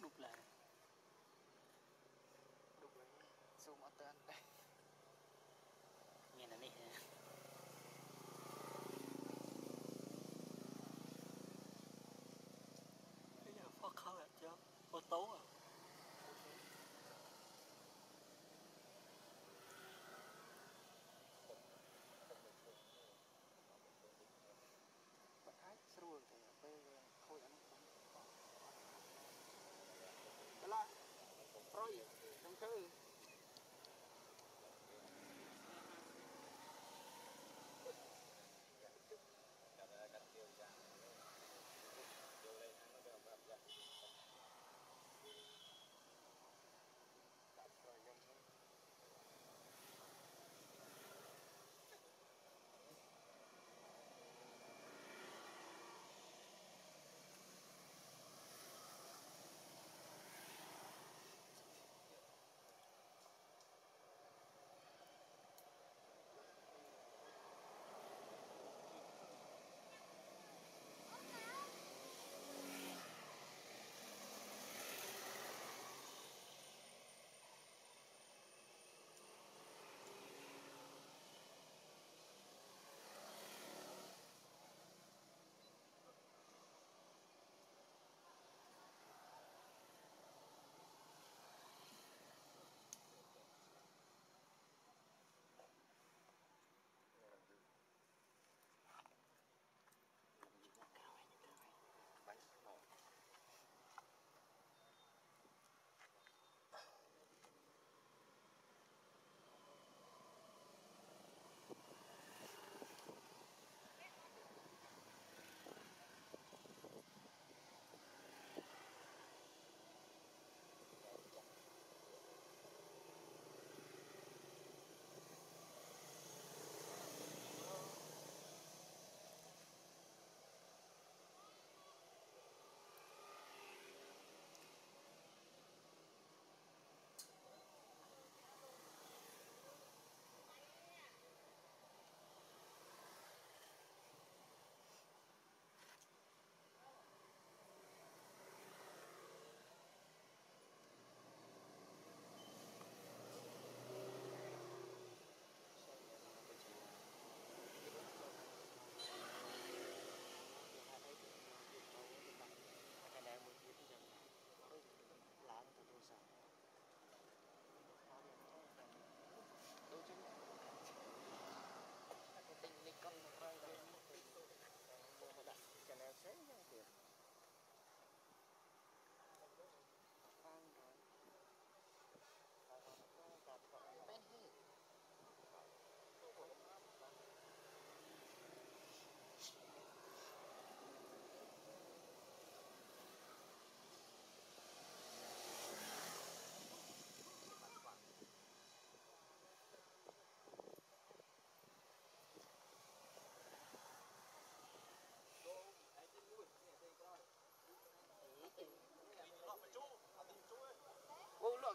nuclear. Curry.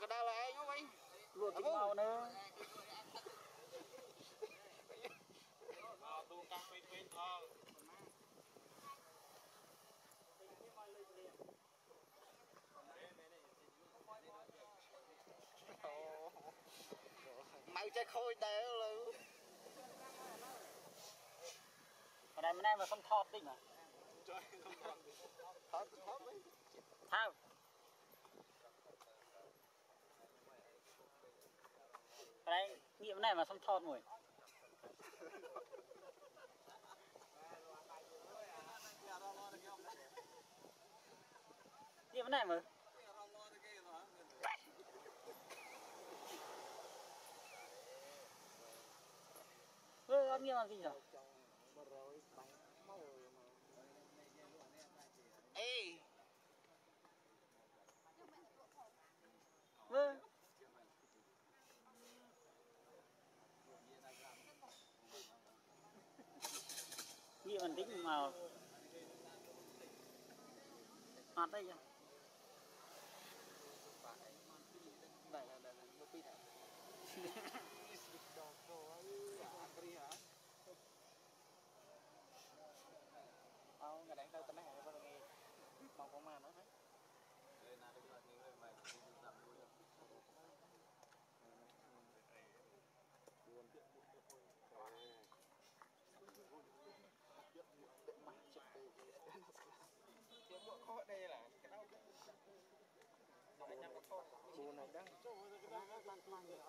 កដាលឯងវិញលក់ទឹកមកណាមកទូកាំពេញពេញផងអូមកចេះខូចដែរលឺបណ្ដៃម្នាក់មកសុំថតតិចមកចុះថតថតថតថតថត này nghiệm này mà xong thọt mùi nghiệm này mà. Ơ ăn nghiệm làm gì rồi mặt đây chưa Đây là đây là một tí này Đồ Thank.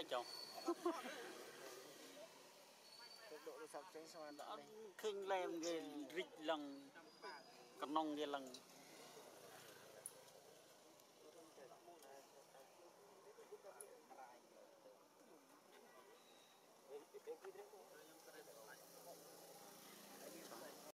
Mày chồng. Tốc khinh lem ghê rịch lần còn nong ghê lần